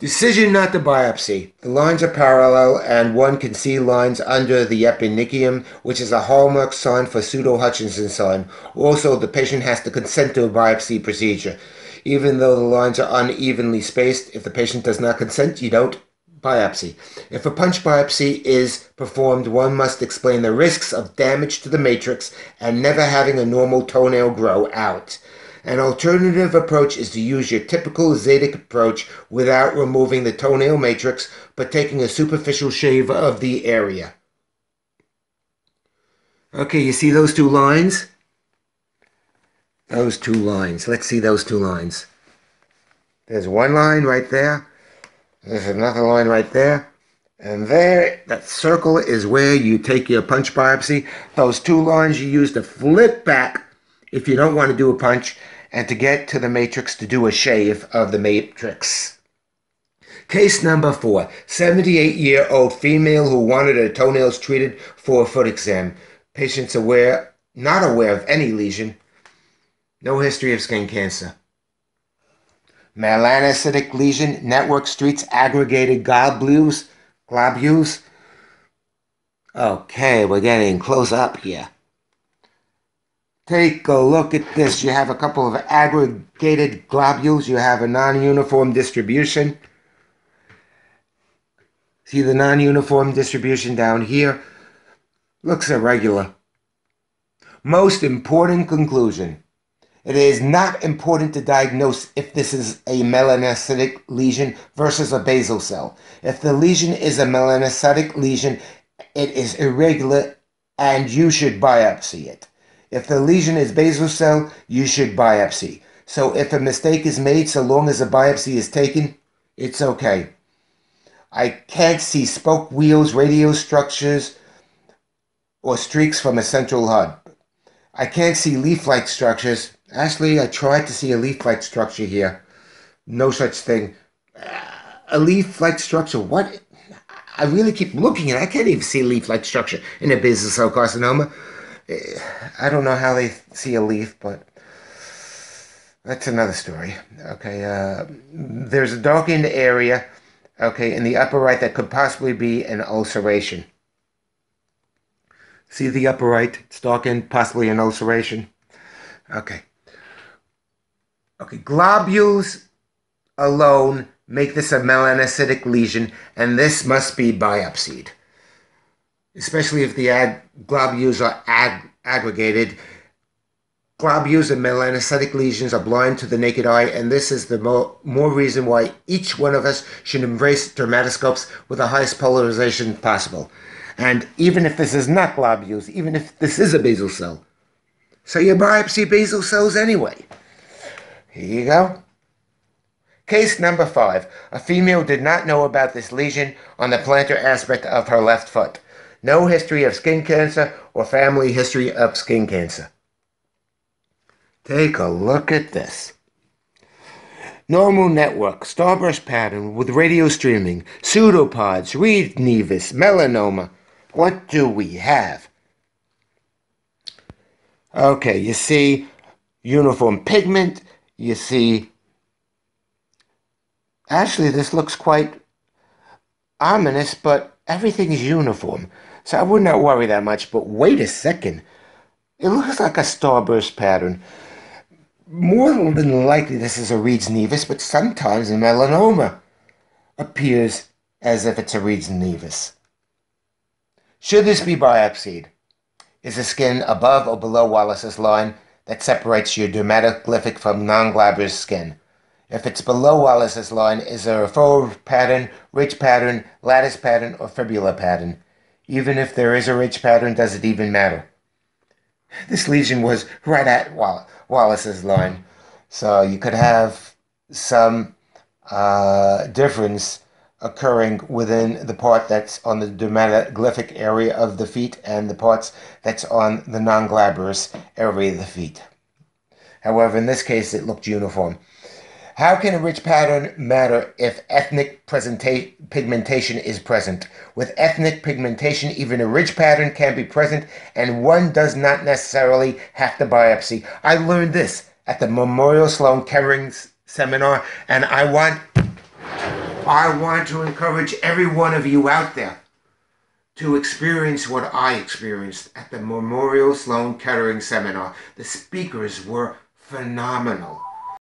Decision not to biopsy. The lines are parallel and one can see lines under the eponychium, which is a hallmark sign for pseudo-Hutchinson sign. Also, the patient has to consent to a biopsy procedure. Even though the lines are unevenly spaced, if the patient does not consent, you don't biopsy. If a punch biopsy is performed, one must explain the risks of damage to the matrix and never having a normal toenail grow out. An alternative approach is to use your typical Zadik approach without removing the toenail matrix, but taking a superficial shave of the area. Okay, you see those two lines? Those two lines. Let's see those two lines. There's one line right there. There's another line right there. And there, that circle is where you take your punch biopsy. Those two lines you use to flip back if you don't want to do a punch and to get to the matrix to do a shave of the matrix. Case number four 78 year old female who wanted her toenails treated for a foot exam. Patient's aware, not aware of any lesion, no history of skin cancer. Melanocytic lesion, network streaks, aggregated globules, globules. Okay, we're getting close up here. Take a look at this. You have a couple of aggregated globules. You have a non-uniform distribution. See the non-uniform distribution down here? Looks irregular. Most important conclusion. It is not important to diagnose if this is a melanocytic lesion versus a basal cell. If the lesion is a melanocytic lesion, it is irregular and you should biopsy it. If the lesion is basal cell, you should biopsy. So if a mistake is made, so long as a biopsy is taken, it's okay. I can't see spoke wheels, radio structures, or streaks from a central hub. I can't see leaf-like structures. Actually, I tried to see a leaf-like structure here. No such thing. A leaf-like structure? What? I really keep looking and I can't even see a leaf-like structure in a basal cell carcinoma. I don't know how they see a leaf, but that's another story. Okay, uh, there's a darkened area, okay, in the upper right that could possibly be an ulceration. See the upper right? It's darkened, possibly an ulceration. Okay. Okay, globules alone make this a melanocytic lesion, and this must be biopsied especially if the globules are ag- aggregated. Globules and melanocytic lesions are blind to the naked eye, and this is the mo- more reason why each one of us should embrace dermatoscopes with the highest polarization possible. And even if this is not globules, even if this is a basal cell, so you biopsy basal cells anyway. Here you go. Case number five. A female did not know about this lesion on the plantar aspect of her left foot no history of skin cancer, or family history of skin cancer. Take a look at this. Normal network, starburst pattern with radial streaming, pseudopods, reed nevus, melanoma. What do we have? Okay, you see uniform pigment, you see. Actually, this looks quite ominous, but everything is uniform. So I would not worry that much, but wait a second. It looks like a starburst pattern. More than likely, this is a Reed's nevus, but sometimes a melanoma appears as if it's a Reed's nevus. Should this be biopsied? Is the skin above or below Wallace's line that separates your dermatoglyphic from non-glabrous skin? If it's below Wallace's line, is there a furrow pattern, ridge pattern, lattice pattern, or fibrillar pattern? Even if there is a ridge pattern, does it even matter? This lesion was right at Wallace's line. So you could have some uh, difference occurring within the part that's on the dermatoglyphic area of the feet and the parts that's on the non-glabrous area of the feet. However, in this case, it looked uniform. How can a ridge pattern matter if ethnic pigmentation is present? With ethnic pigmentation, even a ridge pattern can be present, and one does not necessarily have to biopsy. I learned this at the Memorial Sloan Kettering seminar, and I want I want to encourage every one of you out there to experience what I experienced at the Memorial Sloan Kettering seminar. The speakers were phenomenal.